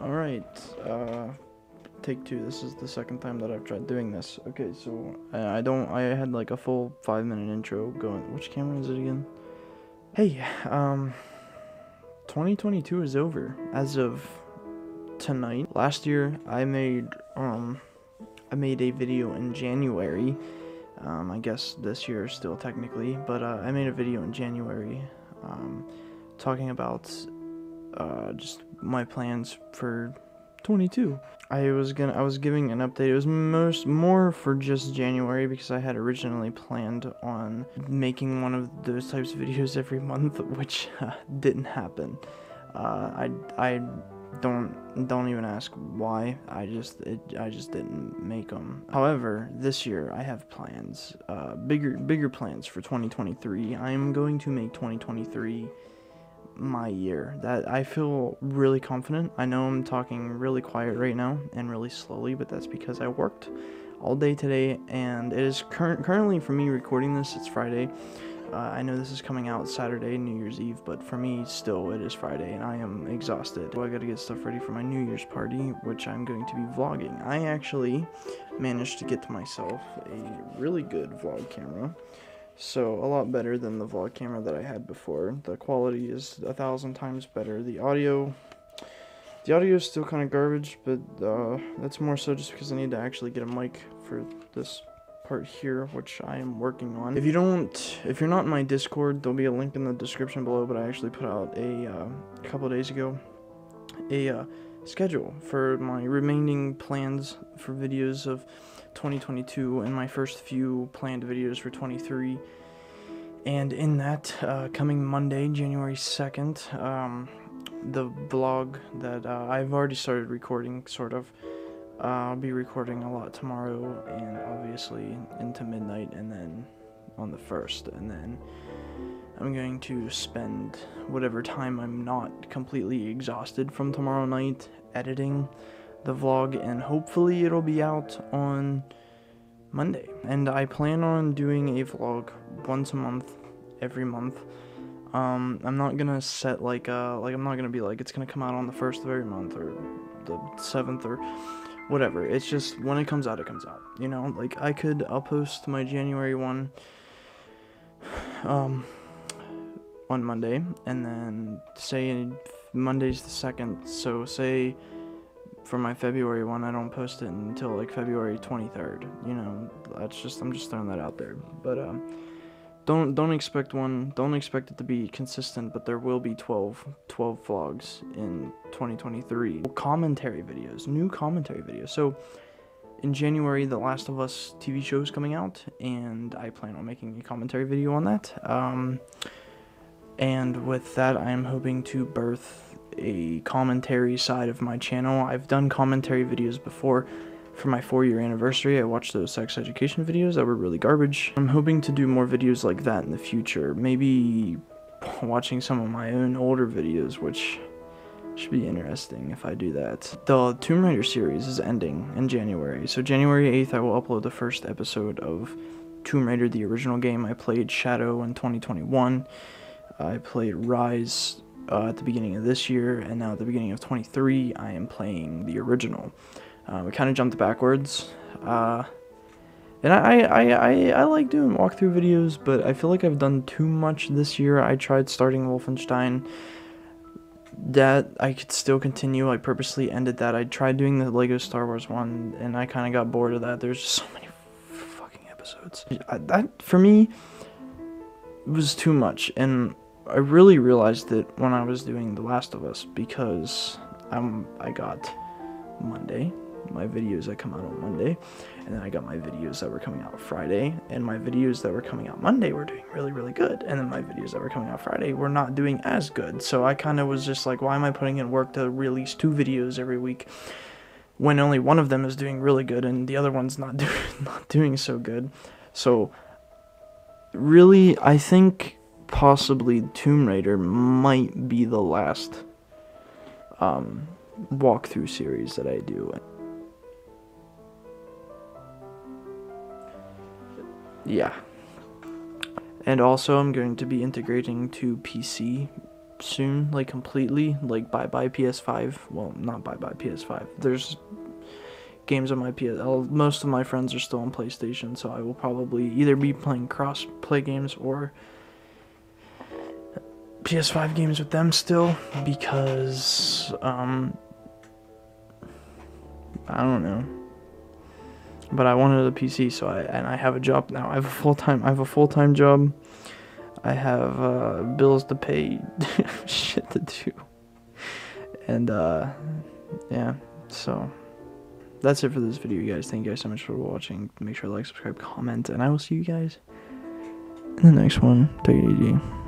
Alright, uh, take two. This is the second time that I've tried doing this. Okay, so I, I don't, I had like a full five minute intro going. Which camera is it again? Hey, um, 2022 is over as of tonight. Last year, I made, um, I made a video in January. Um, I guess this year still technically, but uh, I made a video in January, um, talking about uh, just my plans for 22. I was gonna I was giving an update. It was most more for just January because I had originally planned on making one of those types of videos every month, which uh, didn't happen. Uh, I I don't don't even ask why. I just it, I just didn't make them. However, this year I have plans, uh, bigger bigger plans for 2023. I am going to make 2023 my year. That I feel really confident. I know I'm talking really quiet right now and really slowly, but that's because I worked all day today and it is cur- currently for me recording this. It's Friday. Uh, I know this is coming out Saturday, New Year's Eve, but for me, still, it is Friday, and I am exhausted. So I gotta get stuff ready for my New Year's party, which I'm going to be vlogging. I actually managed to get to myself a really good vlog camera. So, a lot better than the vlog camera that I had before. The quality is a thousand times better. The audio, the audio is still kind of garbage, but uh, that's more so just because I need to actually get a mic for this part here, which I am working on. If you don't, if you're not in my Discord, there'll be a link in the description below, but I actually put out a, uh, a couple days ago a uh, schedule for my remaining plans for videos of 2022 and my first few planned videos for 23. And in that, uh, coming Monday, January 2nd, um, the vlog that uh, I've already started recording, sort of. Uh, I'll be recording a lot tomorrow and obviously into midnight and then on the 1st. And then I'm going to spend whatever time I'm not completely exhausted from tomorrow night editing the vlog, and hopefully it'll be out on Monday. And I plan on doing a vlog once a month, every month. Um, I'm not gonna set like uh like I'm not gonna be like it's gonna come out on the first of every month or the seventh or whatever. It's just when it comes out, it comes out. You know, like I could I'll post my January one um on Monday, and then say Monday's the second. So say for my February one, I don't post it until like February 23rd. You know, that's just I'm just throwing that out there. But um, don't don't expect one. Don't expect it to be consistent. But there will be 12 12 vlogs in 2023. Commentary videos, new commentary videos. So in January, The Last of Us TV show is coming out, and I plan on making a commentary video on that. Um, and with that, I am hoping to birth a commentary side of my channel. I've done commentary videos before. For my four year anniversary, I watched those sex education videos that were really garbage. I'm hoping to do more videos like that in the future. Maybe watching some of my own older videos, which should be interesting if I do that. The Tomb Raider series is ending in January, so January 8th I will upload the first episode of Tomb Raider, the original game. I played Shadow in 2021. I played Rise uh, at the beginning of this year, and now at the beginning of 23, I am playing the original. Uh, we kind of jumped backwards. Uh, and I, I, I, I like doing walkthrough videos, but I feel like I've done too much this year. I tried starting Wolfenstein. That I could still continue. I purposely ended that. I tried doing the Lego Star Wars one, and I kind of got bored of that. There's just so many fucking episodes. I, that, for me, was too much. And I really realized it when I was doing The Last of Us because um, I got Monday, my videos that come out on Monday, and then I got my videos that were coming out Friday, and my videos that were coming out Monday were doing really, really good, and then my videos that were coming out Friday were not doing as good. So I kind of was just like, why am I putting in work to release two videos every week when only one of them is doing really good and the other one's not doing not doing so good? So really, I think possibly Tomb Raider might be the last um, walkthrough series that I do. Yeah. And also, I'm going to be integrating to PC soon, like completely, like bye bye PS5. Well, not bye bye PS5. There's games on my PS. Most of my friends are still on PlayStation, so I will probably either be playing cross play games or PS5 games with them still because um I don't know. But I wanted a PC, so I and I have a job now. I have a full time. I have a full time job. I have uh, bills to pay, shit to do, and uh, yeah. So that's it for this video, you guys. Thank you guys so much for watching. Make sure to like, subscribe, comment, and I will see you guys in the next one. Take it easy.